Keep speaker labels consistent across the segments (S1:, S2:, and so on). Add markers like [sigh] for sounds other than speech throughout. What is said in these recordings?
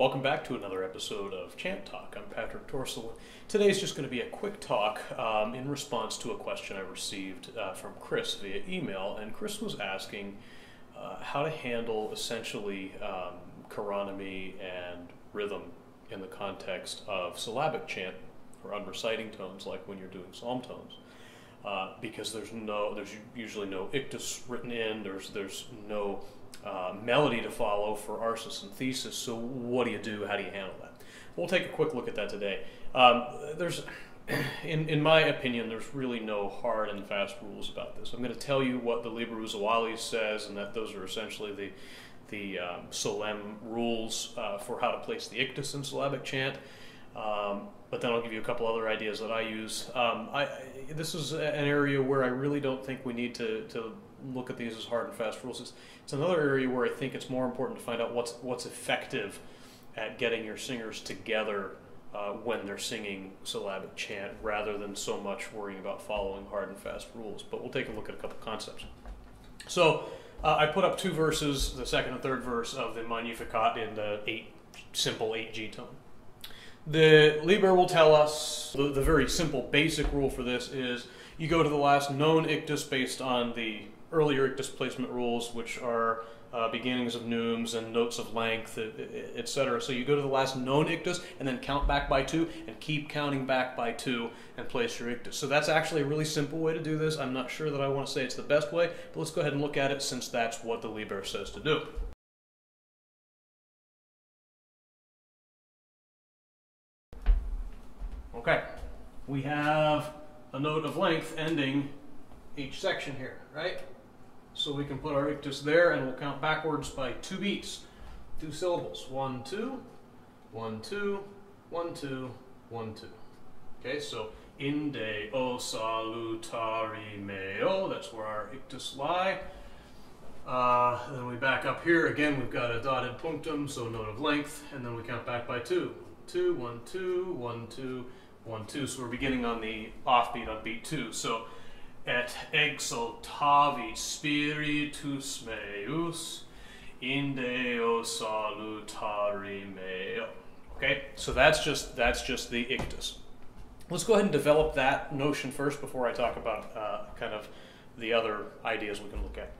S1: Welcome back to another episode of Chant Talk. I'm Patrick Torsell. Today's just going to be a quick talk um, in response to a question I received uh, from Chris via email. And Chris was asking uh, how to handle essentially um, chironomy and rhythm in the context of syllabic chant or unreciting tones, like when you're doing psalm tones. Uh, because there's no, there's usually no ictus written in. There's there's no uh, melody to follow for arsis and thesis. So what do you do? How do you handle that? We'll take a quick look at that today. Um, there's, [clears throat] in, in my opinion, there's really no hard and fast rules about this. I'm going to tell you what the Liber Usualis says, and that those are essentially the the um, Solesmes rules uh, for how to place the ictus in syllabic chant. Um, but then I'll give you a couple other ideas that I use. Um, I, this is an area where I really don't think we need to, to look at these as hard and fast rules. It's, it's another area where I think it's more important to find out what's what's effective at getting your singers together uh, when they're singing syllabic chant, rather than so much worrying about following hard and fast rules. But we'll take a look at a couple concepts. So uh, I put up two verses, the second and third verse of the Magnificat in the eight simple eight G tone. The Liber will tell us the, the, very simple basic rule for this is you go to the last known ictus based on the earlier ictus placement rules, which are uh, beginnings of neumes and notes of length, etc. So you go to the last known ictus and then count back by two and keep counting back by two and place your ictus. So that's actually a really simple way to do this. I'm not sure that I want to say it's the best way, but let's go ahead and look at it since that's what the Liber says to do. Okay, we have a note of length ending each section here, right? So we can put our ictus there and we'll count backwards by two beats, two syllables. One, two, one, two, one, two, one, two. Okay, so in Deo salutari meo, that's where our ictus lie. Uh, then we back up here, again we've got a dotted punctum, so note of length, and then we count back by two. Two, one, two, one, two, one, two. So we're beginning on the offbeat on beat two. So et exultavi spiritus meus in Deo salutari meo. Okay, so that's just that's just the ictus. Let's go ahead and develop that notion first before I talk about uh, kind of the other ideas we can look at.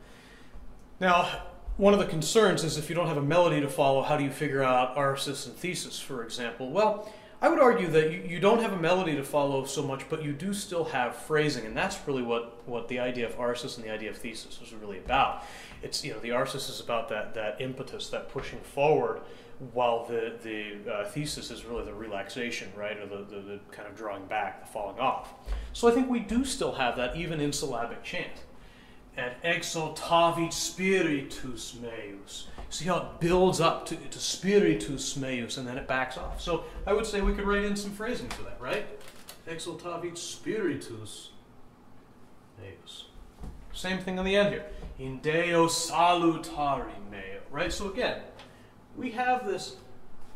S1: Now, one of the concerns is if you don't have a melody to follow, how do you figure out arsis and thesis, for example? Well, I would argue that you, you don't have a melody to follow so much, but you do still have phrasing, and that's really what, what the idea of arsis and the idea of thesis is really about. It's you know the arsis is about that that impetus, that pushing forward, while the the uh, thesis is really the relaxation, right, or the, the, the kind of drawing back, the falling off. So I think we do still have that even in syllabic chant. Et exultavit spiritus meus. See how it builds up to, to spiritus meus and then it backs off. So I would say we could write in some phrasing for that, right? Exultavit spiritus meus. Same thing on the end here. In Deo salutari meo, right? So again, we have this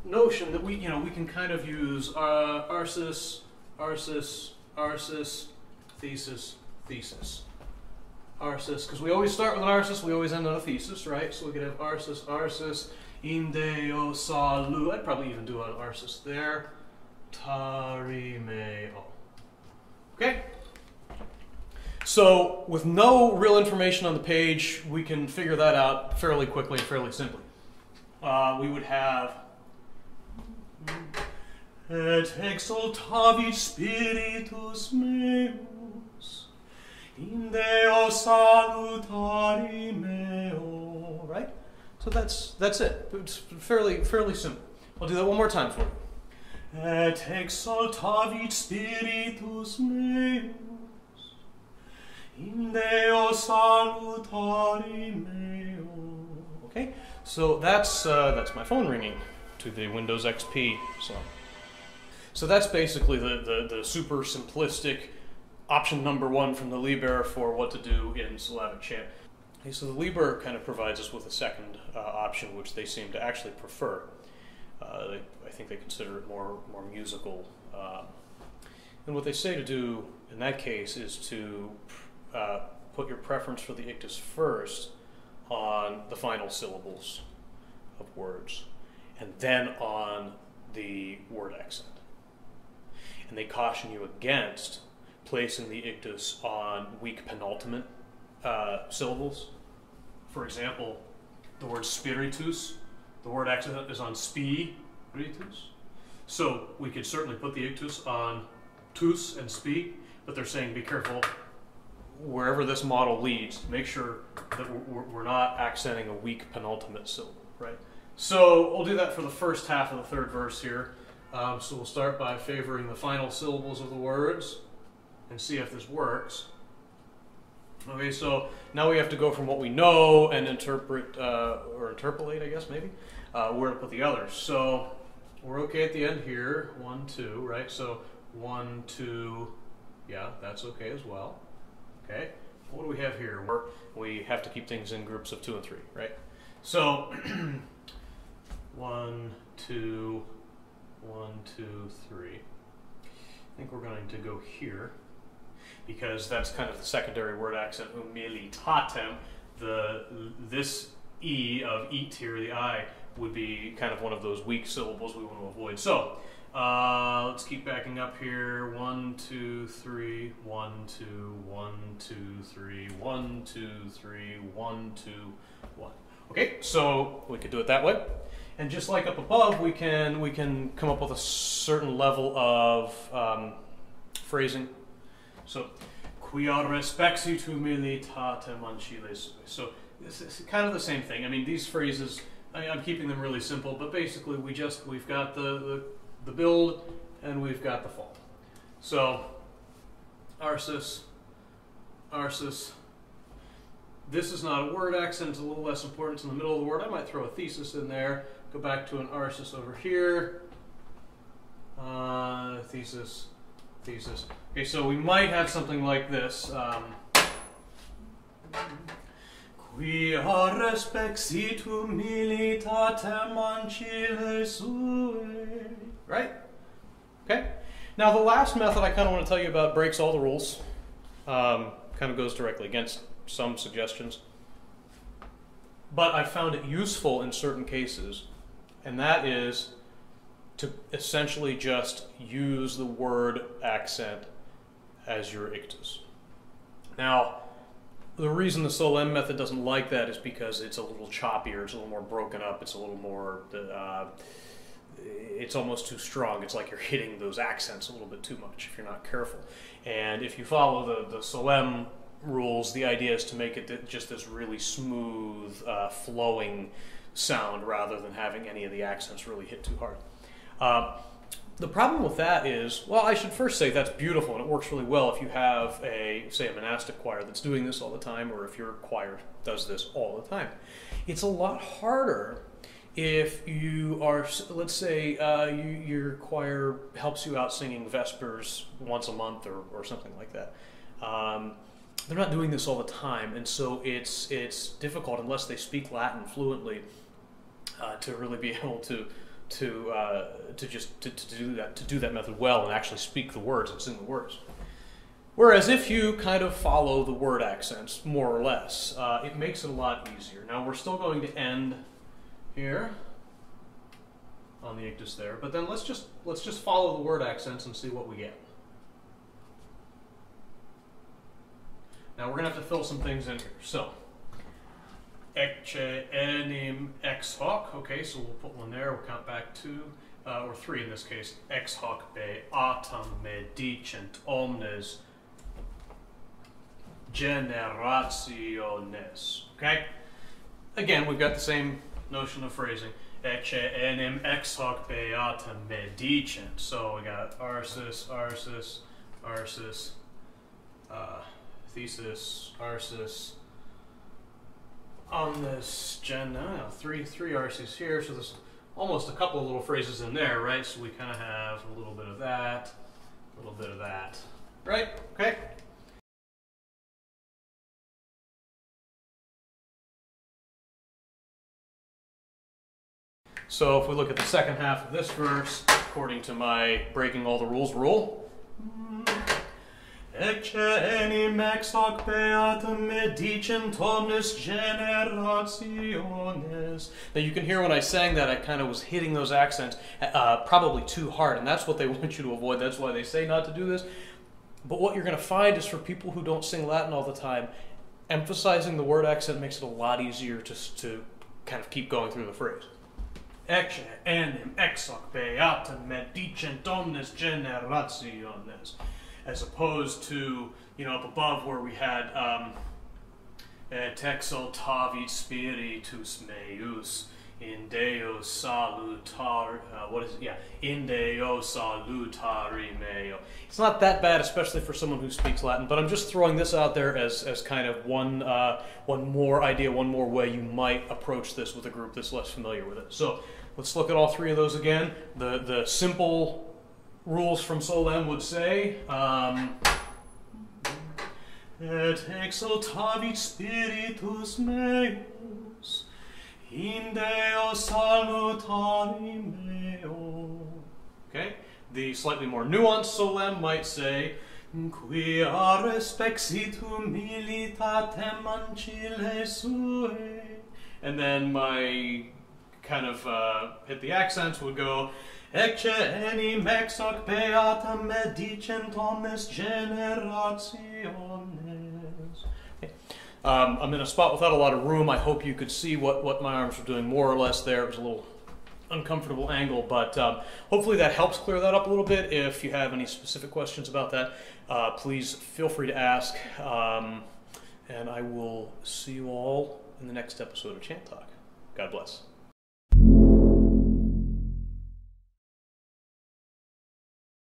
S1: notion that we, you know, we can kind of use uh, arsis, arsis, arsis, thesis, thesis arsis, because we always start with an arsis, we always end on a thesis, right? So we could have arsis, arsis, in deo salu. I'd probably even do an arsis there. Tarimeo. Okay? So with no real information on the page, we can figure that out fairly quickly and fairly simply. Uh, we would have Et exultavit spiritus meus in Deo salutari meo. Right? So that's that's it. It's fairly fairly simple. I'll do that one more time for you. Et exaltavit spiritus meus in Deo salutari meo. Okay, so that's uh, that's my phone ringing to the Windows XP song. So that's basically the, the, the super simplistic option number one from the Liber for what to do in syllabic chant. Okay, so the Liber kind of provides us with a second uh, option, which they seem to actually prefer. Uh, they, I think they consider it more more musical. Uh, and what they say to do in that case is to uh, put your preference for the ictus first on the final syllables of words. and then on the word accent. And they caution you against placing the ictus on weak penultimate uh, syllables. For example, the word spiritus, the word accent is on spiritus. So we could certainly put the ictus on tus and spi, but they're saying be careful wherever this model leads, make sure that we're, we're not accenting a weak penultimate syllable, right? So we'll do that for the first half of the third verse here. Um, so we'll start by favoring the final syllables of the words and see if this works. Okay, so now we have to go from what we know and interpret, uh, or interpolate, I guess, maybe, uh, where to put the others. So we're okay at the end here. One, two, right? So one, two, yeah, that's okay as well. Okay, what do we have here? We're, we have to keep things in groups of two and three, right? So [clears throat] one, two, one, two, three. I think we're going to go here because that's kind of the secondary word accent, humilitatem. The, this E of eat here, the I, would be kind of one of those weak syllables we want to avoid. So uh, let's keep backing up here. One, two, three, one, two, one, two, three, one, two, three, one, two, one. Okay, so we could do it that way. And just like up above, we can we can come up with a certain level of um, phrasing. So, quia respexit humilitatem anciles. So this is kind of the same thing. I mean, these phrases, I, am keeping them really simple, but basically we just, we've got the, the, the build and we've got the fall. So, arsis, arsis. This is not a word accent, it's a little less important. It's in the middle of the word. I might throw a thesis in there. Go back to an arsis over here. Uh, thesis, thesis. Okay, so we might have something like this. Um, Quia respexit humilitatem ancillae suae. Right? Okay. Now the last method I kind of want to tell you about breaks all the rules. Um, kind of goes directly against some suggestions. But I found it useful in certain cases, and that is to essentially just use the word accent as your ictus. Now, the reason the Solesmes method doesn't like that is because it's a little choppier, it's a little more broken up, it's a little more, uh, it's almost too strong. It's like you're hitting those accents a little bit too much if you're not careful. And if you follow the, the Solesmes rules, the idea is to make it just this really smooth, uh, flowing sound rather than having any of the accents really hit too hard. Uh, the problem with that is, well, I should first say that's beautiful and it works really well if you have a, say, a monastic choir that's doing this all the time, or if your choir does this all the time. It's a lot harder if you are, let's say, uh, you, your choir helps you out singing Vespers once a month or, or something like that. Um, they're not doing this all the time, and so it's it's difficult unless they speak Latin fluently uh, to really be [laughs] able to to uh, to just to, to, do that to do that method well and actually speak the words and sing the words. Whereas if you kind of follow the word accents more or less, uh, it makes it a lot easier. Now we're still going to end here on the ictus there, but then let's just let's just follow the word accents and see what we get. Now we're to have to fill some things in here. So ecce enim ex hoc. Okay, so we'll put one there. We'll count back two, uh, or three in this case. Ex hoc be autem medicent omnes generationes. Okay? Again, we've got the same notion of phrasing. Ecce enim ex hoc beatum medicent. So we got arsis, arsis, arsis, uh, thesis, arsis, on this gen, uh, three three arses here, so there's almost a couple of little phrases in there, right? So we kind of have a little bit of that, a little bit of that, right? Okay. So if we look at the second half of this verse, according to my breaking all the rules rule, Ecce enim ex hoc beatum medicent omnes generationes. Now you can hear when I sang that, I kind of was hitting those accents uh, probably too hard, and that's what they [laughs] want you to avoid. That's why they say not to do this. But what you're going to find is for people who don't sing Latin all the time, emphasizing the word accent makes it a lot easier to, to kind of keep going through the phrase. Ecce enim ex hoc beatum medicent omnes generationes as opposed to you know up above where we had um, et exaltavit spiritus meus in Deo uh, what is it? Yeah in Deo salutari meo. It's not that bad especially for someone who speaks Latin but I'm just throwing this out there as, as kind of one uh, one more idea one more way you might approach this with a group that's less familiar with it. So let's look at all three of those again. The the simple rules from Solesmes would say. Um, Et exultavit spiritus meus in Deo salutari meo. Okay? The slightly more nuanced Solesmes might say, Quia respexit humilitatem ancillae suae. And then my kind of uh, hit the accents would go, Ecce enim ex hoc medicent generationes. Um, I'm in a spot without a lot of room. I hope you could see what, what my arms were doing more or less there. It was a little uncomfortable angle, but um, hopefully that helps clear that up a little bit. If you have any specific questions about that, uh, please feel free to ask. Um, and I will see you all in the next episode of Chant Talk. God bless.